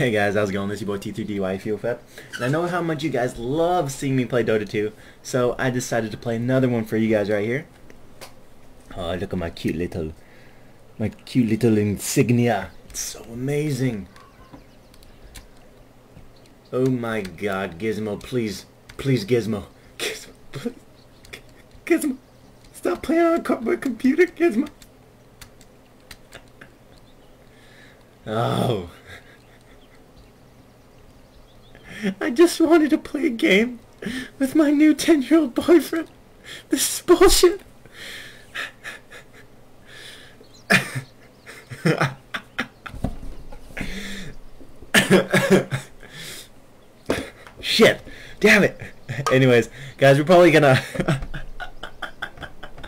Hey guys, how's it going? This is your boy T3ddyfluff. And I know how much you guys love seeing me play Dota 2, so I decided to play another one for you guys right here. Oh, look at my cute little, my cute little insignia. It's so amazing. Oh my god, Gizmo, please, please Gizmo. Gizmo, please. Gizmo, stop playing on cardboard computer, Gizmo. Oh. I just wanted to play a game with my new 10-year-old boyfriend. This is bullshit. Shit. Damn it. Anyways, guys, we're probably gonna...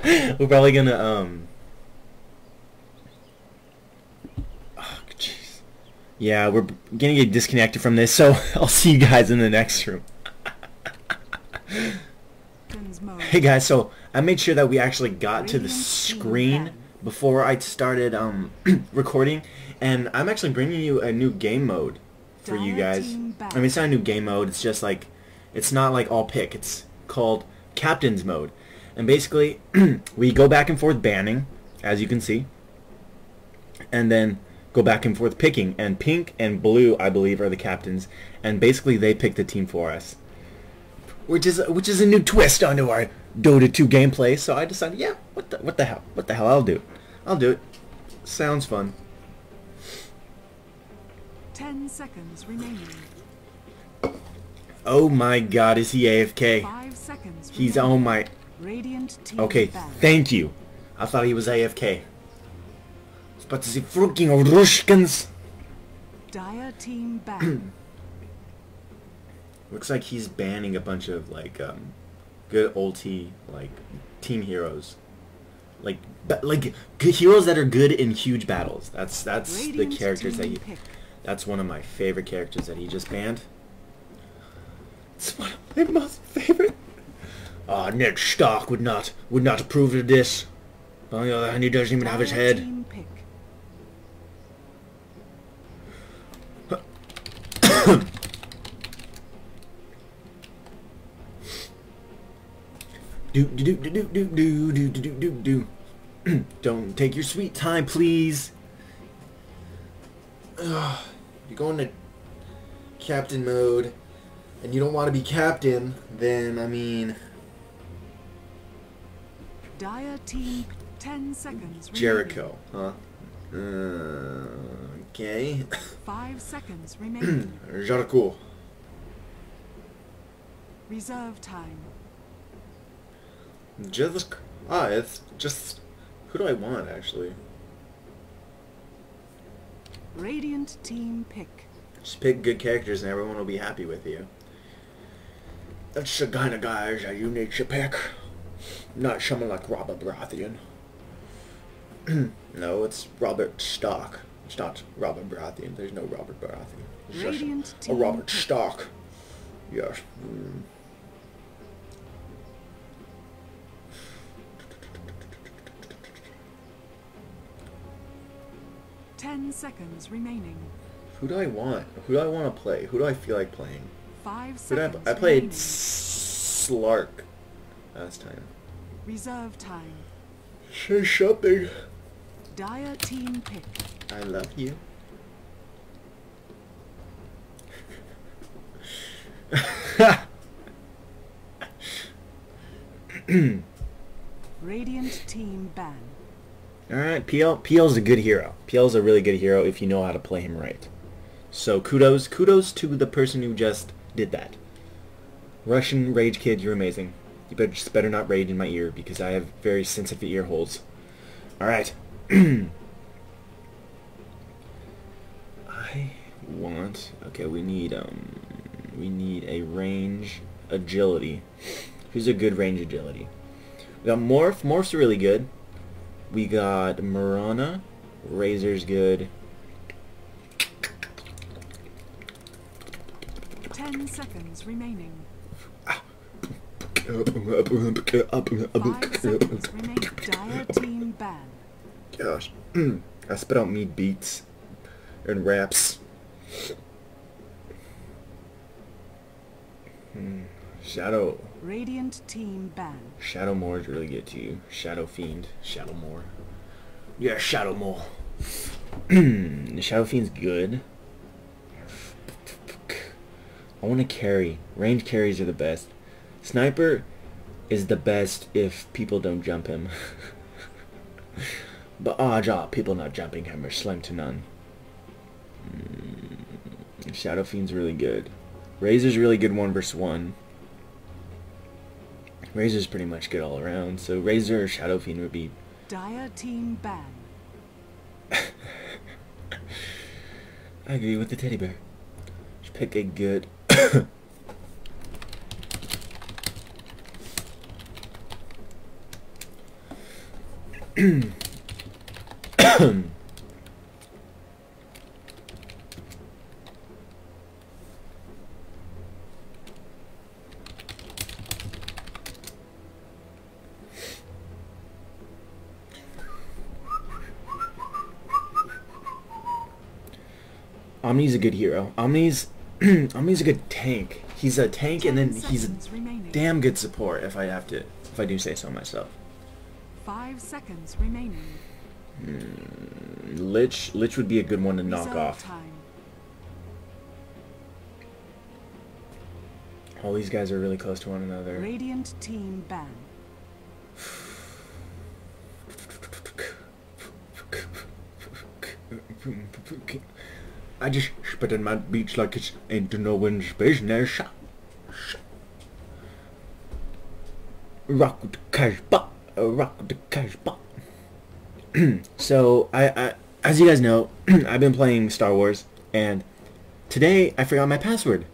we're probably gonna, um... Yeah, we're gonna get disconnected from this, so I'll see you guys in the next room. hey guys, so I made sure that we actually got to the screen before I started um, recording, and I'm actually bringing you a new game mode for you guys. I mean, it's not a new game mode, it's just like, it's not like all pick, it's called Captain's Mode. And basically, we go back and forth banning, as you can see, and then go back and forth picking. And pink and blue, I believe, are the captains. And basically, they pick the team for us. Which is which is a new twist onto our Dota 2 gameplay. So I decided, yeah, what the what the hell, what the hell, I'll do it. I'll do it. Sounds fun. Ten seconds remaining. Oh my God, is he AFK? Five seconds. He's oh my. Radiant team Okay, banned. thank you. I thought he was AFK. I was about to say freaking Rushkins. Dire team banned. Looks like he's banning a bunch of like um, good ulti like team heroes, like but like good heroes that are good in huge battles. That's that's the characters that he. pick. That's one of my favorite characters that he just banned. It's one of my most favorite. Ah, Ned Stark would not would not approve of this. On the other hand, he doesn't even have his head. team pick. Do do do do do do do do do do do. Don't take your sweet time, please. Ugh, you're going to captain mode, and you don't want to be captain. Then I mean, Dire team. Ten seconds. remaining. Jericho, huh? Uh, okay, Five seconds remaining. Jericho. Reserve time. Just ah, it's just who do I want actually? Radiant team pick. Just pick good characters and everyone will be happy with you. That's the kind of guys that you need to pick. Not someone like Robert Baratheon. no, it's Robert Stark. It's not Robert Baratheon. There's no Robert Baratheon. It's just Radiant a Robert pick. Stark. Yes. Mm. Ten seconds remaining. Who do I want? Who do I want to play? Who do I feel like playing? Five seconds I, I played remaining. Slark last time. Reserve time. Say something. Dire team pick. I love you. Radiant team ban. Alright, PL PL's a good hero. PL's a really good hero if you know how to play him right. So kudos kudos to the person who just did that. Russian Rage Kid, you're amazing. You better just better not rage in my ear because I have very sensitive ear holes. Alright. I want okay, we need um we need a range agility. Who's a good range agility? We got Morph. Morph's really good. We got Mirana. Razor's good. Ten seconds remaining. Five seconds remaining. Dire team ban. Gosh. Mm. I spit out meat beats and raps. Hmm. Shadow. Radiant team ban. Shadow is really good to you. Shadow Fiend. Shadow Moore. Yeah, Shadow Moore. the Shadow Fiend's good. I want to carry. Range carries are the best. Sniper is the best if people don't jump him. but odds are people not jumping him are slim to none. Mm, Shadow Fiend's really good. Razor's really good one versus one. Razor's pretty much good all around, so Razor or Shadow Fiend would be Dire team ban. I agree with the teddy bear. Just pick a good Omni's a good hero. Omni's Omni's a good tank. He's a tank and then he's a damn good support if I have to if I do say so myself. Five seconds remaining. Hmm, Lich Lich would be a good one to knock off. All these guys are really close to one another. Radiant team ban. I just spit in my beach like it's into no one's business. Rock the cash bot. Rock the Casbah. so I, I, as you guys know, I've been playing Star Wars, and today I forgot my password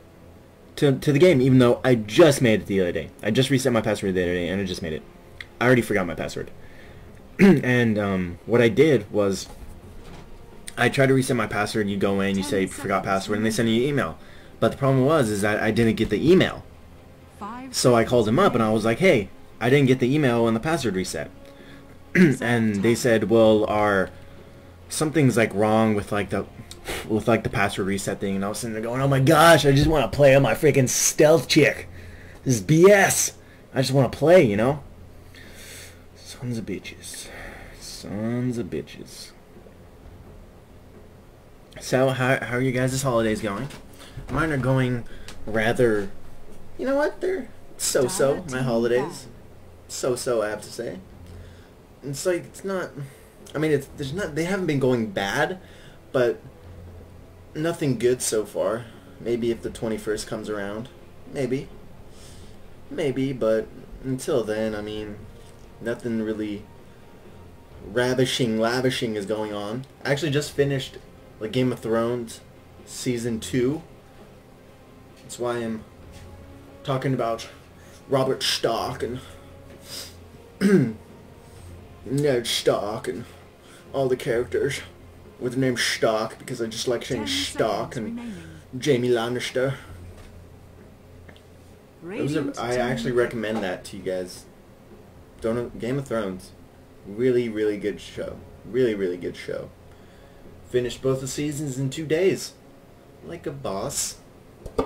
to to the game, even though I just made it the other day. I just reset my password the other day, and I just made it. I already forgot my password. and um, what I did was I tried to reset my password. and You go in, you say forgot password, and they send you an email. But the problem was is that I didn't get the email. So I called him up and I was like, "Hey, I didn't get the email and the password reset." and they said, "Well, our something's like wrong with like the with like the password reset thing." And I was sitting there going, "Oh my gosh, I just want to play on my freaking stealth chick. This is BS. I just want to play, you know." Sons of bitches. Sons of bitches. So, how, how are you guys' holidays going? Mine are going rather... You know what? They're so-so, my holidays. So-so, I have to say. It's like, it's not... I mean, it's there's not... They haven't been going bad, but nothing good so far. Maybe if the 21st comes around. Maybe. Maybe, but until then, I mean, nothing really ravishing, lavishing is going on. I actually just finished like Game of Thrones season two. That's why I'm talking about Robert Stark and Ned Stark and all the characters with the name Stark because I just like saying Stark and. Jaime Lannister. Are, I actually recommend that to you guys. Don't Game of Thrones, really really good show. Really really good show. Finished both the seasons in two days, like a boss. I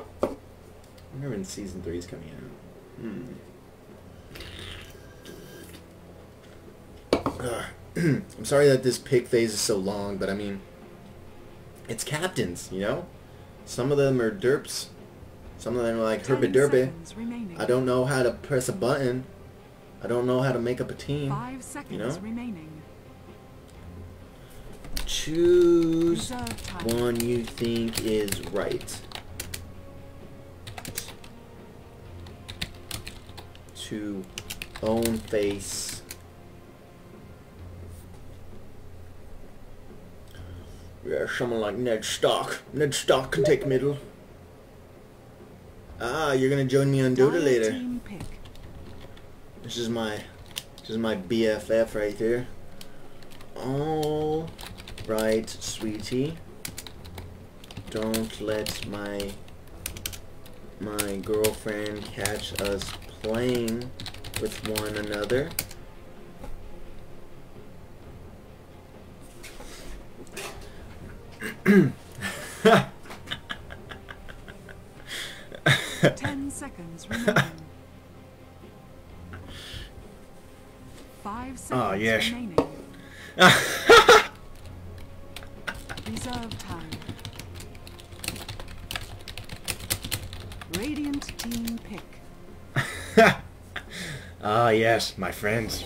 wonder when season three is coming out. Hmm. I'm sorry that this pick phase is so long, but I mean, it's captains, you know. Some of them are derps. Some of them are like herby derby. I don't know how to press a button. I don't know how to make up a team. Five seconds know? remaining. Choose one you think is right. To own face. Yeah, someone like Ned Stark. Ned Stark can take middle. Ah, you're gonna join me on Dota later. This is my this is my BFF right here. All right, sweetie. Don't let my my girlfriend catch us playing with one another. Ten seconds remaining. Five ah, seconds Oh, yes. remaining. yes, my friends.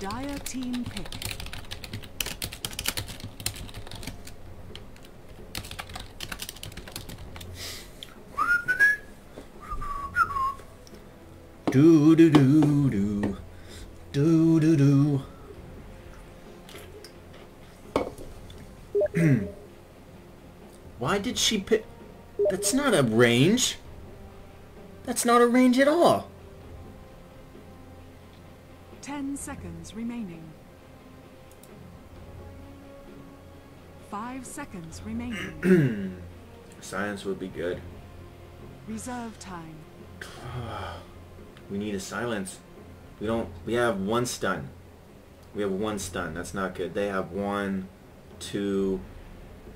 Dire team pick. Do do do do. Do do do. Why did she pick... That's not a range. That's not a range at all. Ten seconds remaining. Five seconds remaining. Science would be good. Reserve time. We need a silence. We don't... We have one stun. We have one stun. That's not good. They have one, two,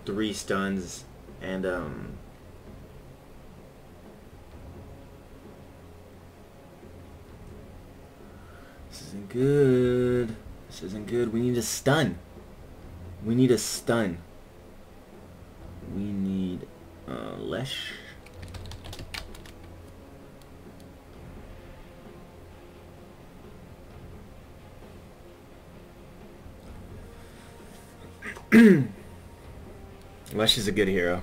three stuns, and, um... This isn't good. This isn't good. We need a stun. We need a stun. We need, uh, Lesh. Lesh is a good hero.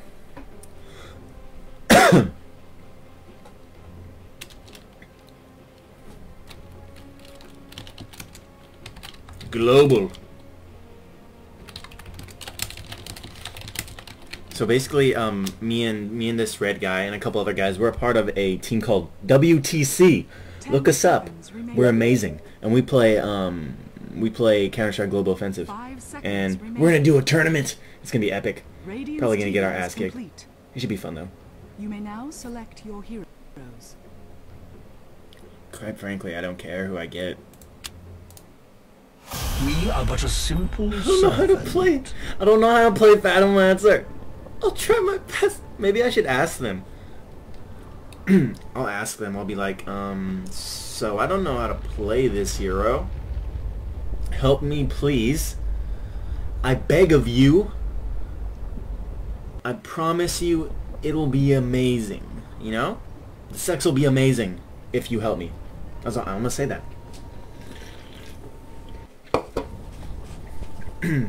Global. So basically, um, me and me and this red guy and a couple other guys, we're a part of a team called WTC. Look us up. We're amazing, and we play um, we play Counter Strike Global Offensive, and remaining. we're gonna do a tournament. It's gonna be epic. Radiant's Probably gonna get our ass kicked. complete. It should be fun though. You may now select your heroes. Quite frankly, I don't care who I get. We are but a simple I don't know how to play. I don't know how to play Phantom Lancer. I'll try my best. Maybe I should ask them. I'll ask them. I'll be like, um, so I don't know how to play this hero. Help me, please. I beg of you. I promise you, it'll be amazing. You know, the sex will be amazing if you help me. That's all, I'm gonna say that.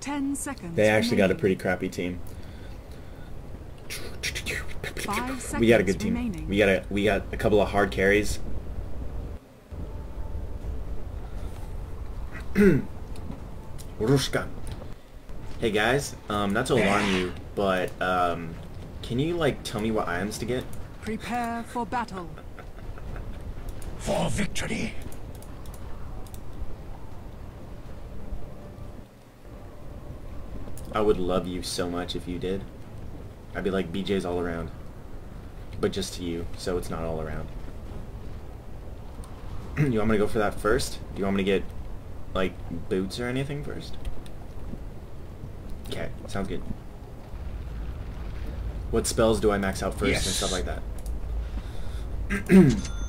Ten seconds. They actually got a pretty crappy team. Five We got a good team. remaining. We got a we got a couple of hard carries. Rushka. Hey guys, um, not to alarm you, but um, can you like tell me what items to get? Prepare for battle. For victory. I would love you so much if you did. I'd be like BJ's all around, but just to you, so it's not all around. you want me to go for that first? Do you want me to get like boots or anything first? Okay, sounds good. What spells do I max out first and stuff like that?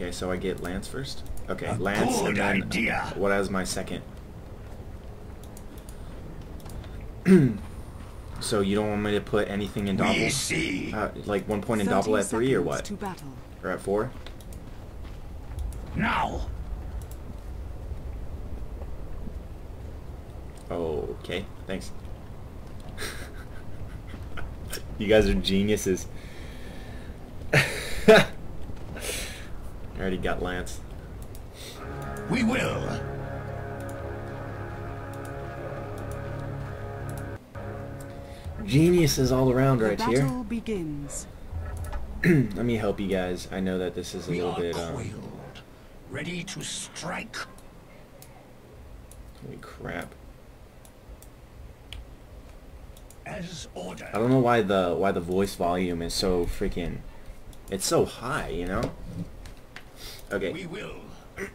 okay, so I get Lance first. Okay, A Lance and then idea. what as my second? so you don't want me to put anything in We Doppel? see. Uh, like one point in 30 Doppel at three or what? Or at four? Now. Okay, thanks. you guys are geniuses. I already got Lance. We will. Geniuses all around The right battle here. begins. Let me help you guys. I know that this is a We little are bit, um, coiled. Ready to strike. holy crap. As ordered. I don't know why the why the voice volume is so freaking it's so high, you know? Okay. We will.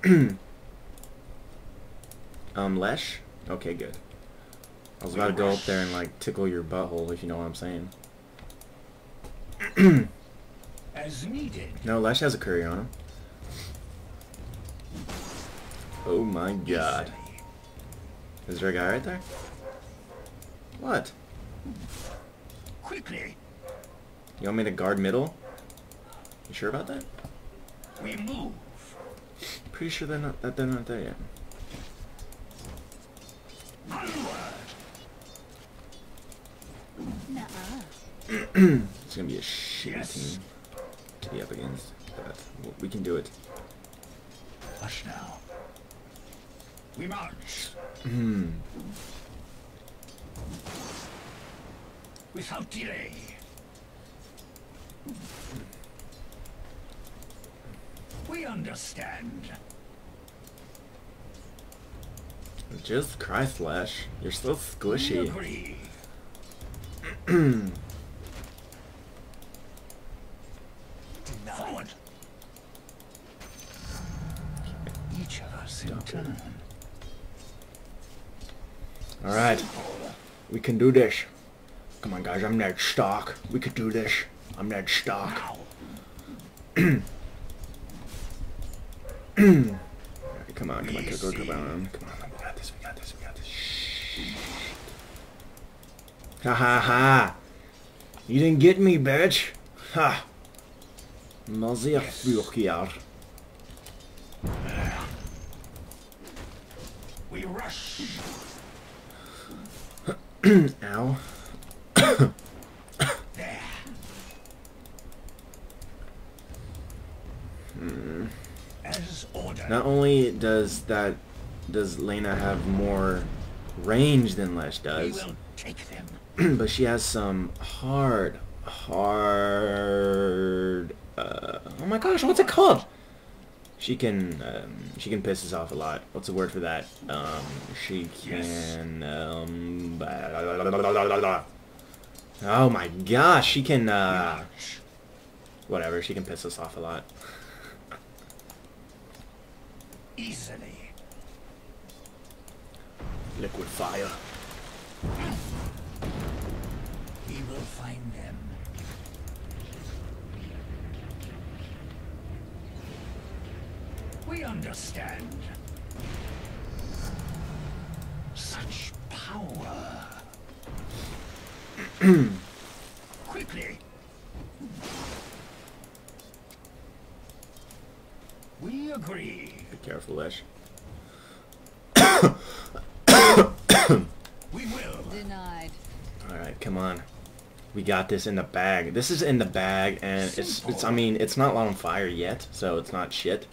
Um Lesh? Okay, good. I was about to go up there and like tickle your butthole if you know what I'm saying. As needed. No, Lesh has a curry on him. Oh my god. Is there a guy right there? What? Quickly. You want me to guard middle? You sure about that? We move. Pretty sure they're not that they're not there yet. Onward. It's gonna be a shitty Yes. team to be up against, but we can do it. Hush now. We march. Hmm. Without delay. We understand. Just Christ, Lesh. You're so We squishy. agree. Forward. Each of us in turn. Alright. We can do this. Come on, guys. I'm Ned Stark. We could do this. I'm Ned Stark. Come on, come on, go, go, go, come on. Come on, we got this, we got this, we got this. Shh. Ha ha ha! You didn't get me, bitch! Ha! Motherfucker. We rush. Ow. There. As ordered. Not only does that does Lina have more range than Lesh does, will take them. but she has some hard, hard. Uh, oh my gosh, what's it called? She can um, she can piss us off a lot. What's the word for that? Um, she can. Um, oh my gosh, she can. Uh, whatever, she can piss us off a lot. Easily. Liquid fire. We will find them. We understand. Such power. Quickly. We agree. Be careful, Lesh. We will. Denied. Alright, come on. We got this in the bag. This is in the bag, and it's, it's, I mean, it's not on fire yet, so it's not shit.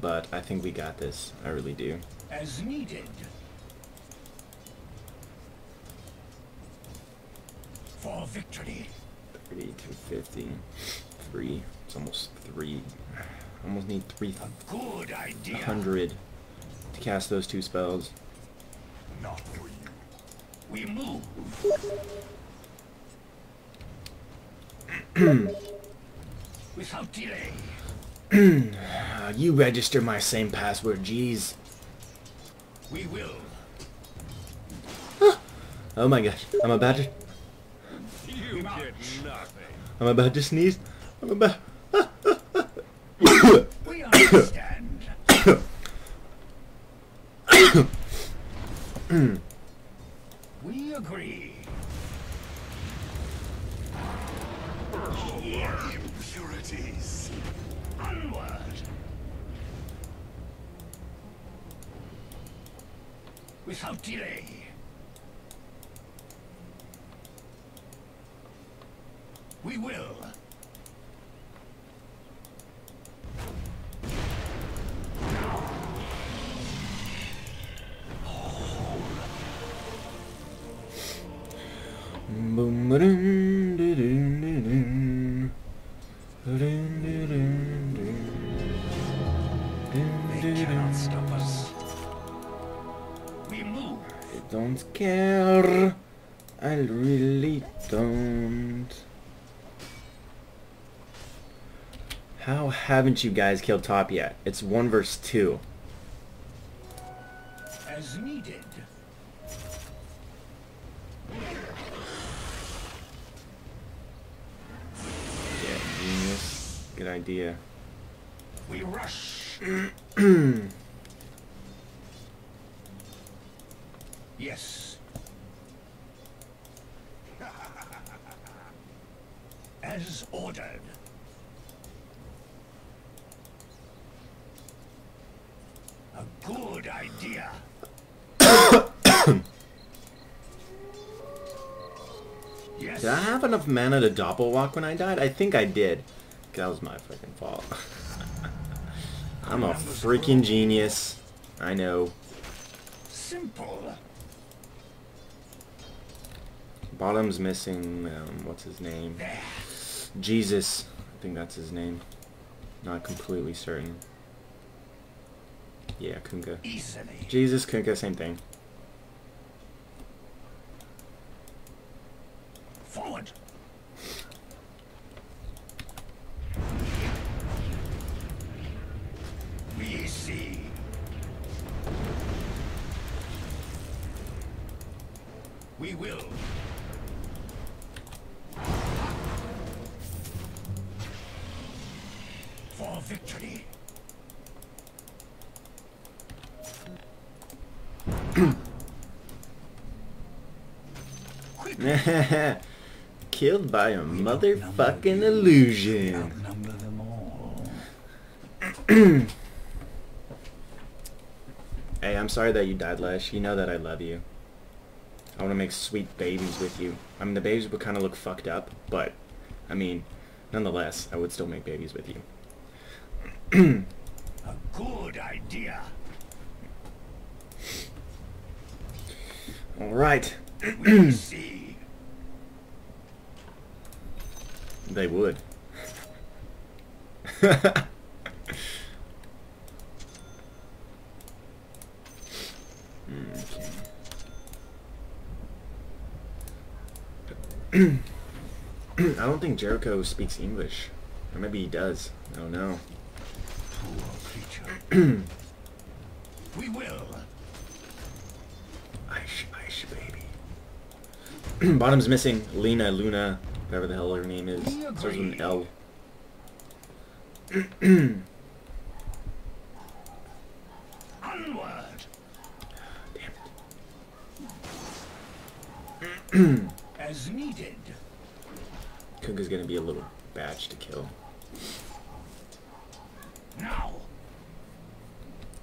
But I think we got this. I really do. As needed. For victory. 30, 250, 3. It's almost 3. Almost need A good idea. 300 to cast those two spells. Not for you. We move. Without delay. You register my same password, jeez. We will. Oh my gosh. I'm about to, You get nothing. I'm about to sneeze. I'm about... We agree. Impurities. Onward. Without delay. We will. Haven't you guys killed top yet? It's one verse two. As needed. Yeah, genius. Good idea. We rush. yes. As ordered. Good idea. yes. Did I have enough mana to doppelwalk when I died? I think I did. That was my freaking fault. I'm a freaking genius. I know. Simple. Bottom's missing, um, what's his name? Jesus. I think that's his name. Not completely certain. Yeah, Kunkka. Easily. Jesus, Kunkka, same thing. Forward. We see. We will. Killed by a motherfucking illusion. Outnumber them all. Hey, I'm sorry that you died, Lesh. You know that I love you. I want to make sweet babies with you. I mean, the babies would kind of look fucked up, but, I mean, nonetheless, I would still make babies with you. A good idea. Alright. We see. They would. Hmm, I don't think Jericho speaks English. Or maybe he does. I don't know. Poor creature. we will. Aish, Aish, baby. Bottom's missing. Lina, Luna, whatever the hell her name is. Starts with an. L. Onward. Damn it. As needed. Kunkka's gonna be a little batch to kill. Now.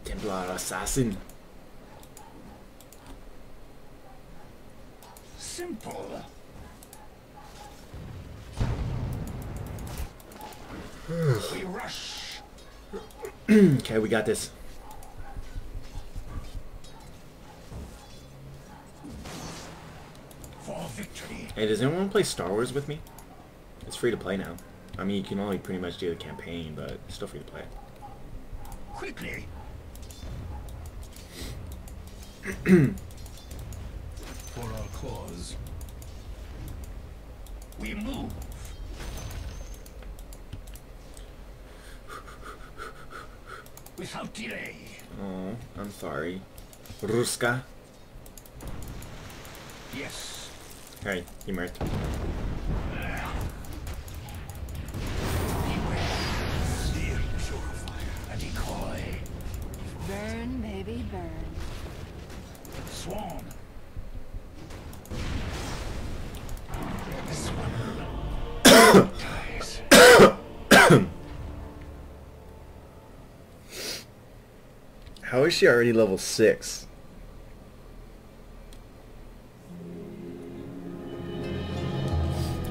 Templar assassin. Simple. We rush. okay, we got this. For victory. Hey, does anyone want to play Star Wars with me? It's free to play now. I mean, you can only pretty much do the campaign, but it's still free to play. Quickly. For our cause. We move. Without delay. Oh, I'm sorry. Ruska. Yes. Hey, you Mert. Beware. Steel purifier. A decoy. Burn, baby, burn. Swarm. Is she already level 6?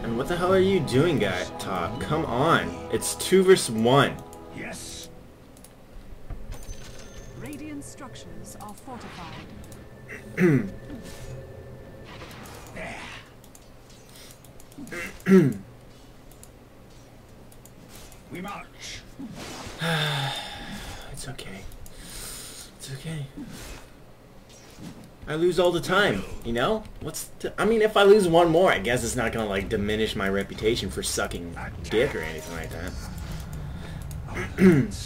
And what the hell are you doing, guy? Top, come on. It's 2 versus 1. Yes. Radiant structures are fortified. There. we march. It's okay. It's okay. I lose all the time, you know? What's I mean, if I lose one more, I guess it's not gonna, like, diminish my reputation for sucking dick or anything like that.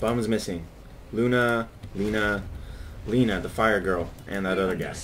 Bum's missing. Luna, Lina, Lina, the fire girl, and that other guy.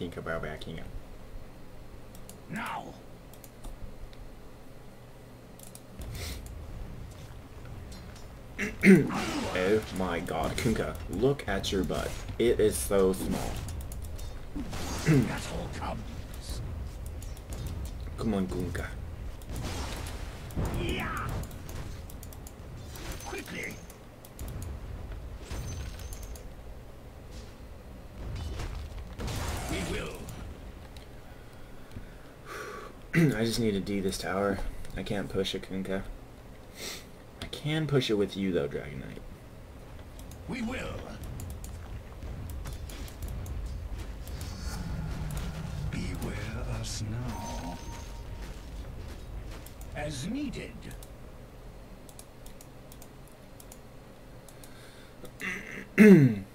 Think about backing up. now. Oh my god, Kunkka, look at your butt. It is so small. That all comes. Come on, Kunkka. Yeah. Quickly. We will. I just need to D this tower. I can't push it, Kunkka. I can push it with you, though, Dragon Knight. We will. Beware us now. As needed.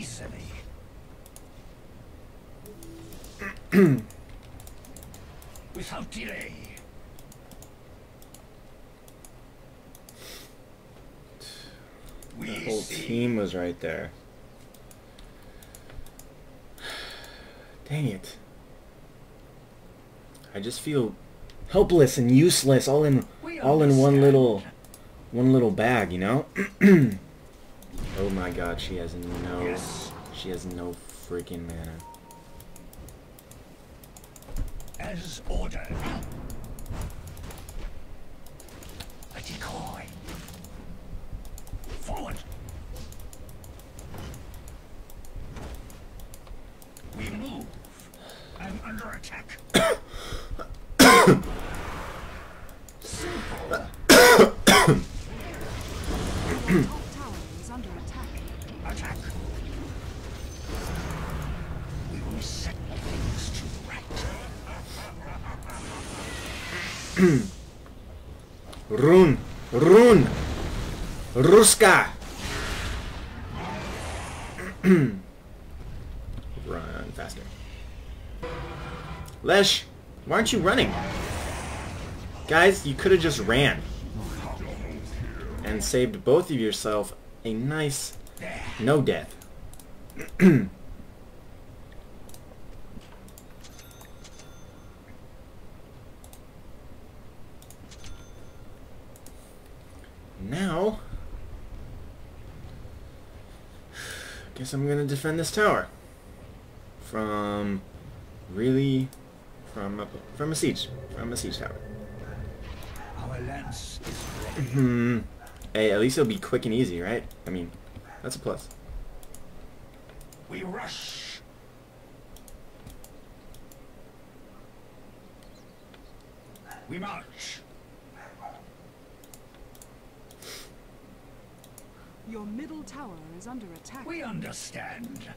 Easily. Without delay. We The whole see. team was right there. Dang it. I just feel helpless and useless all in all in one little one little bag, you know? oh my god, she has no Yes. she has no freaking mana. As ordered. A decoy. Forward. We move. I'm under attack. Your top tower is under attack. Attack. We will set things to right. Run! Run! Ruska! Run faster. Lesh, why aren't you running? Guys, you could have just ran. And saved both of yourself a nice no death. now, guess I'm gonna defend this tower from really from a, from a siege from a siege tower. Our lance is ready. Hmm. Hey, at least it'll be quick and easy, right? I mean, that's a plus. We rush. We march. Your middle tower is under attack. We understand.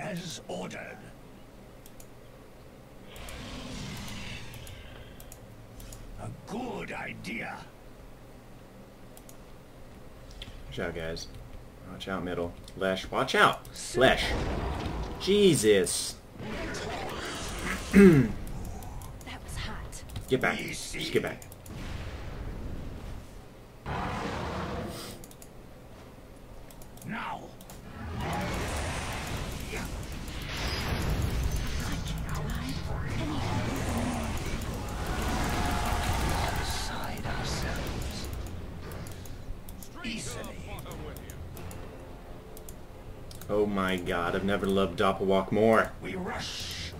As ordered. A good idea. Watch out, guys. Watch out, middle. Lesh, watch out! Lesh! Jesus! That was hot. Get back. Just get back. My god, I've never loved Doppelwalk more. We rush.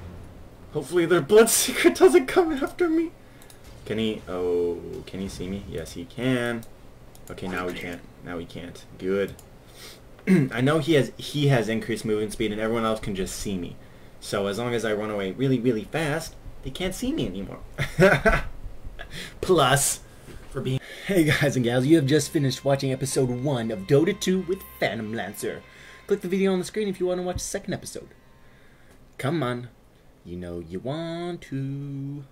Hopefully their blood secret doesn't come after me. Can he? Oh, can he see me? Yes, he can. Okay, now we can't. Now we can't. Good. I know he has he has increased movement speed, and everyone else can just see me. So as long as I run away really, really fast, they can't see me anymore. Plus, for being. Hey guys and gals, you have just finished watching episode one of Dota 2 with Phantom Lancer. Click the video on the screen if you want to watch the second episode. Come on. You know you want to.